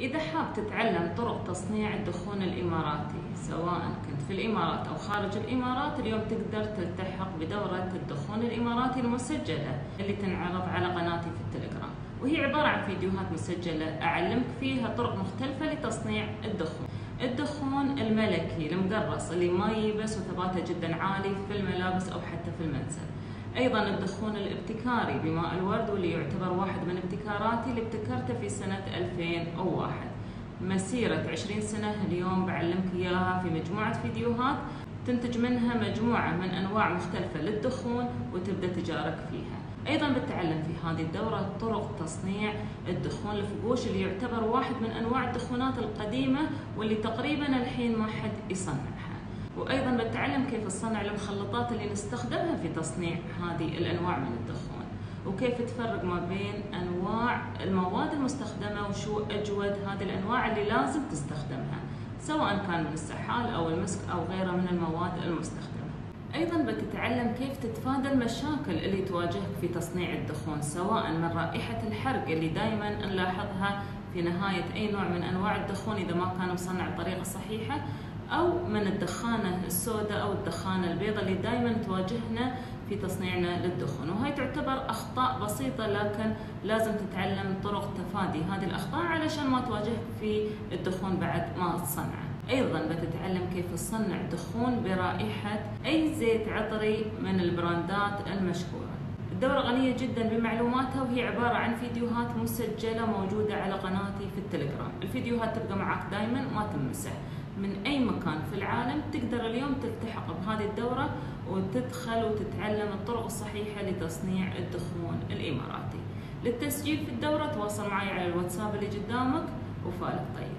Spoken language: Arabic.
إذا حاب تتعلم طرق تصنيع الدخون الإماراتي سواء كنت في الإمارات أو خارج الإمارات اليوم تقدر تلتحق بدورة الدخون الإماراتي المسجلة اللي تنعرض على قناتي في التليجرام. وهي عبارة عن فيديوهات مسجلة أعلمك فيها طرق مختلفة لتصنيع الدخون. الدخون الملكي المقرص اللي ما ييبس وثباته جدا عالي في الملابس أو حتى في المنزل. أيضا الدخون الابتكاري بماء الورد واللي يعتبر واحد من ابتكاراتي اللي ابتكرته في سنة 2001 مسيرة 20 سنة اليوم بعلمك إياها في مجموعة فيديوهات تنتج منها مجموعة من أنواع مختلفة للدخون وتبدأ تجارك فيها. أيضا بتعلم في هذه الدورة طرق تصنيع الدخون الفقوش اللي يعتبر واحد من أنواع الدخونات القديمة واللي تقريبا الحين ما حد يصنعها. وأيضا بتعلم كيف تصنع المخلطات اللي نستخدمها في تصنيع هذه الأنواع من الدخون وكيف تفرق ما بين أنواع المواد المستخدمة وشو أجود هذه الأنواع اللي لازم تستخدمها سواء كان من السحال أو المسك أو غيره من المواد المستخدمة. أيضا بتتعلم كيف تتفادى المشاكل اللي تواجهك في تصنيع الدخون سواء من رائحة الحرق اللي دائما نلاحظها في نهاية أي نوع من أنواع الدخون إذا ما كان مصنع بطريقة صحيحة أو من الدخانة السوداء أو الدخانة البيضاء اللي دائما تواجهنا في تصنيعنا للدخون وهي تعتبر أخطاء بسيطة لكن لازم تتعلم طرق تفادي هذه الأخطاء علشان ما تواجهك في الدخون بعد ما تصنعه أيضا بتتعلم كيف تصنع دخون برائحة أي زيت عطري من البراندات المشهورة. الدورة غنية جدا بمعلوماتها وهي عبارة عن فيديوهات مسجلة موجودة على قناتي في التليجرام. الفيديوهات تبقى معك دايما ما تنمسح من أي مكان في العالم تقدر اليوم تلتحق بهذه الدورة وتدخل وتتعلم الطرق الصحيحة لتصنيع الدخون الإماراتي. للتسجيل في الدورة تواصل معي على الواتساب اللي قدامك وفالك طيب.